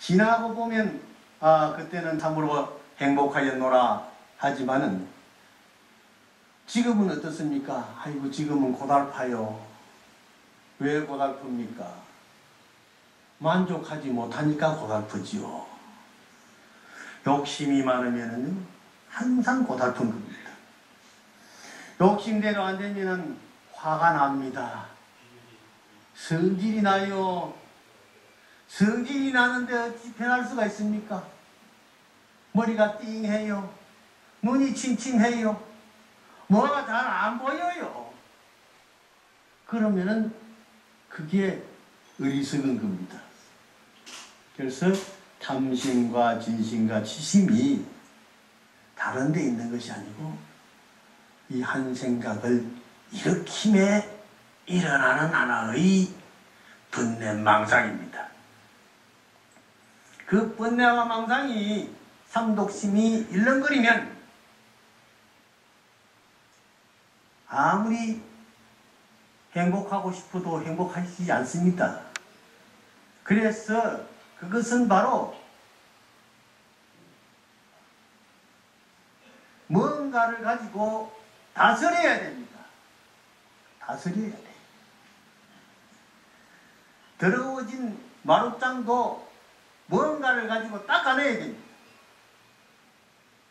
지나고 보면 아 그때는 참으로 행복하였노라 하지만은 지금은 어떻습니까? 아이고 지금은 고달파요. 왜 고달픕니까? 만족하지 못하니까 고달프지요. 욕심이 많으면은 항상 고달픈 겁니다. 욕심대로 안 되면은 화가 납니다. 성질이 나요. 성질이 나는데 어찌 변할 수가 있습니까? 머리가 띵해요. 눈이 침침해요. 뭐가 잘 안 보여요. 그러면은 그게 어리석은 겁니다. 그래서 탐심과 진심과 지심이 다른 데 있는 것이 아니고 이 한 생각을 일으킴에 일어나는 하나의 번뇌 망상입니다. 그 번뇌와 망상이 삼독심이 일렁거리면 아무리 행복하고 싶어도 행복하시지 않습니다. 그래서 그것은 바로 뭔가를 가지고 다스려야 됩니다. 다스려야 돼. 더러워진 마룻장도 뭔가를 가지고 닦아내야 됩니다.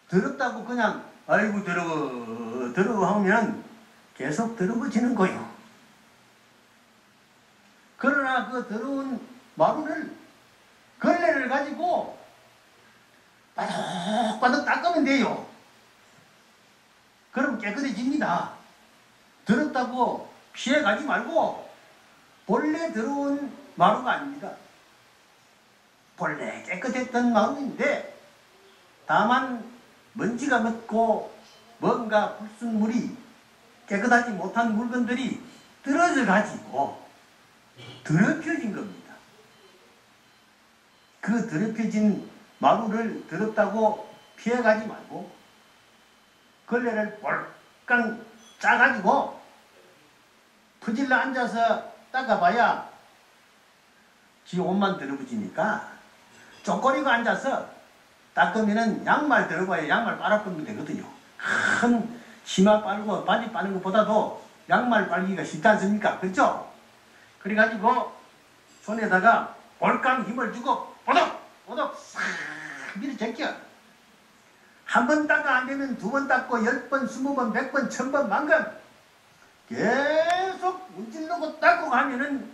더럽다고 그냥 아이고 더러워 더러워 하면 계속 더러워지는 거요. 그러나 그 더러운 마루를 걸레를 가지고 바득바득 닦으면 돼요. 그럼 깨끗해집니다. 더럽다고 피해가지 말고 본래 더러운 마루가 아닙니다. 본래 깨끗했던 마루인데 다만 먼지가 묻고 뭔가 불순물이 깨끗하지 못한 물건들이 떨어져 가지고 더럽혀진 겁니다. 그 더럽혀진 마루를 더럽다고 피해가지 말고 걸레를 볼깡 짜가지고 퍼질러 앉아서 닦아봐야 지 옷만 더러워지니까 쪼꼬리고 앉아서 닦으면은 양말 들어가야 양말 빨아보면 되거든요. 큰 치마 빨고 바지 빠는 것보다도 양말 빨기가 쉽지 않습니까? 그렇죠? 그래가지고 손에다가 볼감 힘을 주고 보덕 보덕 싹 밀어 제껴 한 번 닦아 안 되면 두 번 닦고 열 번, 스무 번, 백 번, 천 번, 만건 계속 문질르고 닦고 가면은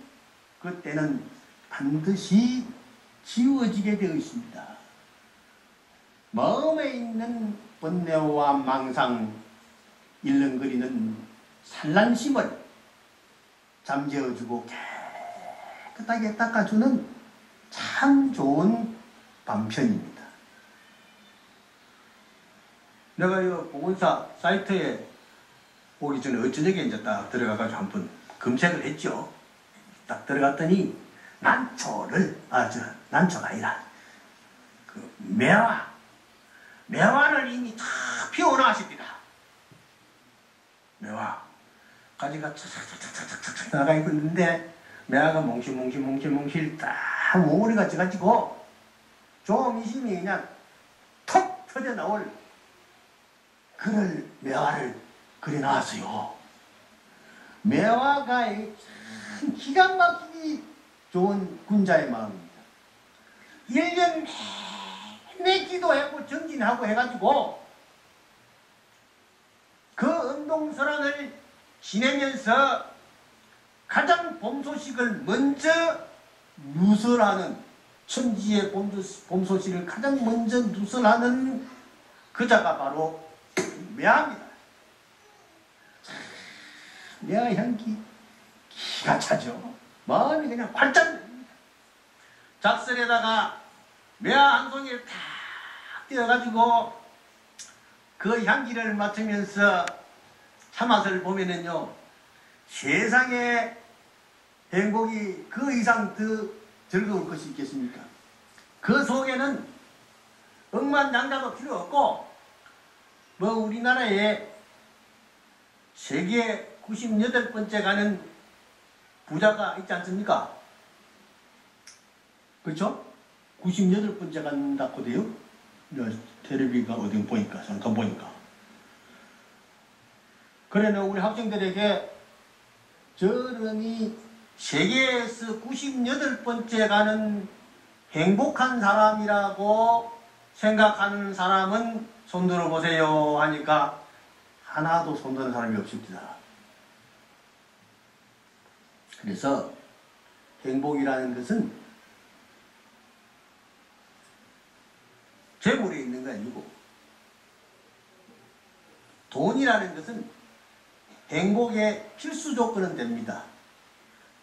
그때는 반드시 지워지게 되어 있습니다. 마음에 있는 번뇌와 망상, 일렁거리는 산란심을 잠재워주고 깨끗하게 닦아주는 참 좋은 방편입니다. 내가 이 보건사 사이트에 오기 전에 어쩌저게 이제 딱 들어가가지고 한번 검색을 했죠. 딱 들어갔더니 난초를, 아, 저, 난초가 아니라, 그, 매화, 매화를 이미 다 피워놨습니다. 매화. 가지가 착착착착착착 나가 있는데, 매화가 몽실몽실몽실몽실 딱 몽우리 같이 가지고, 좀 있으면 그냥 톡 터져 나올 그를 매화를 그려 놨어요. 매화가 참 기가 막히게 좋은 군자의 마음입니다. 1년 내내 기도하고 정진하고 해가지고 그 운동설안을 지내면서 가장 봄 소식을 먼저 누설하는 천지의 봄, 소식을 가장 먼저 누설하는 그자가 바로 매화입니다. 매화 향기 기가 차죠. 마음이 그냥 활짝. 작설에다가 매화 한 송이를 탁 띄어가지고 그 향기를 맡으면서 참맛을 보면은요 세상에 행복이 그 이상 더 즐거울 것이 있겠습니까? 그 속에는 억만장자도 필요 없고 뭐 우리나라에 세계 98번째 가는 부자가 있지 않습니까? 그렇죠? 98번째 간다고 돼요. 저 테레비가 어디 보니까 잠깐 보니까. 그래는 우리 학생들에게 저런이 세계에서 98번째 가는 행복한 사람이라고 생각하는 사람은 손들어 보세요 하니까 하나도 손드는 사람이 없습니다. 그래서 행복이라는 것은 재물에 있는 거 아니고 돈이라는 것은 행복의 필수 조건은 됩니다.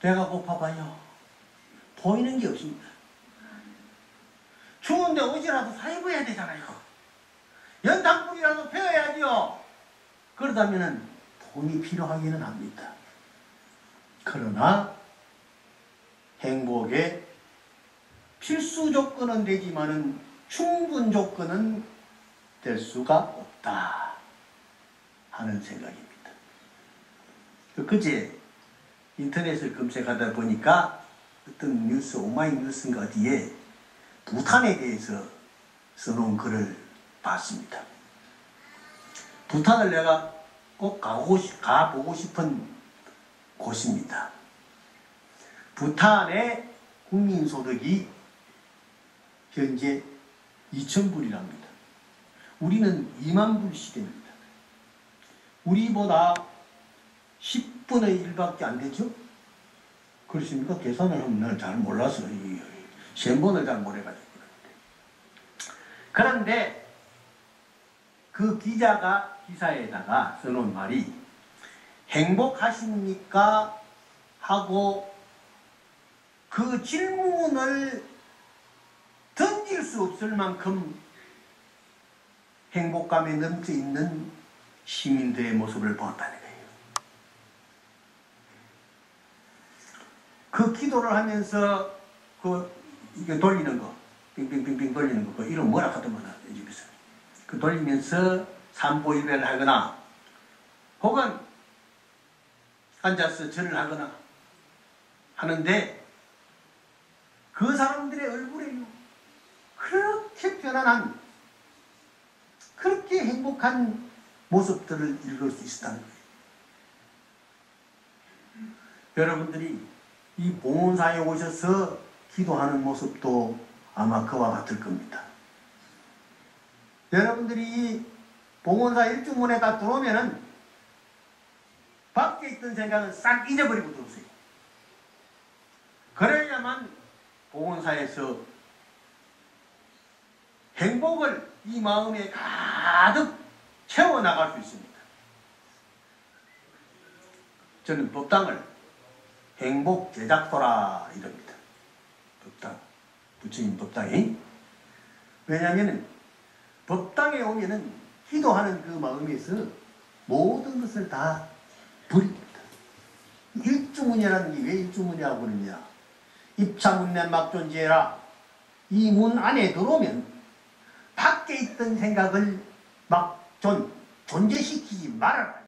배가 고파봐요. 보이는 게 없습니다. 추운데 옷이라도 사 입어야 되잖아요. 연탄불이라도 펴야지요. 그러다면 돈이 필요하기는 합니다. 그러나 행복의 필수 조건은 되지만은 충분 조건은 될 수가 없다 하는 생각입니다. 그제 인터넷을 검색하다 보니까 어떤 뉴스 오마이뉴스인가 어디에 부탄에 대해서 써놓은 글을 봤습니다. 부탄을 내가 꼭 가고, 가보고 싶은 곳입니다. 부탄의 국민소득이 현재 2,000불이랍니다. 우리는 2만 불 시대입니다. 우리보다 10분의 1밖에 안 되죠? 그렇습니까? 계산을 하면 잘 몰라서 셈번을 잘 못해가지고 그런데 그 기자가 기사에다가 써놓은 말이 행복하십니까? 하고 그 질문을 던질 수 없을 만큼 행복감에 넘쳐 있는 시민들의 모습을 보았다는 거예요. 그 기도를 하면서 그 이게 돌리는 거, 빙빙빙빙 돌리는 거, 그 이름 뭐라 하더만 여기서 그 돌리면서 삼보일배를 하거나 혹은 앉아서 절을 하거나 하는데 그 사람들의 얼굴에요 그렇게 편안한 그렇게 행복한 모습들을 읽을 수 있다는 거예요. 여러분들이 이 봉헌사에 오셔서 기도하는 모습도 아마 그와 같을 겁니다. 여러분들이 이 봉헌사 일주문에 다 들어오면은 밖에 있던 생각은 싹 잊어버리고 들어오세요. 그래야만 봉헌사에서 행복을 이 마음에 가득 채워나갈 수 있습니다. 저는 법당을 행복 제작소라 이럽니다. 법당. 부처님 법당이. 왜냐하면 법당에 오면은 기도하는 그 마음에서 모든 것을 다 버립니다. 일주문이라는 게 왜 일주문이라고 그러냐. 입차문내 막존재라. 이 문 안에 들어오면 밖에 있던 생각을 막 존, 존재시키지 말아라.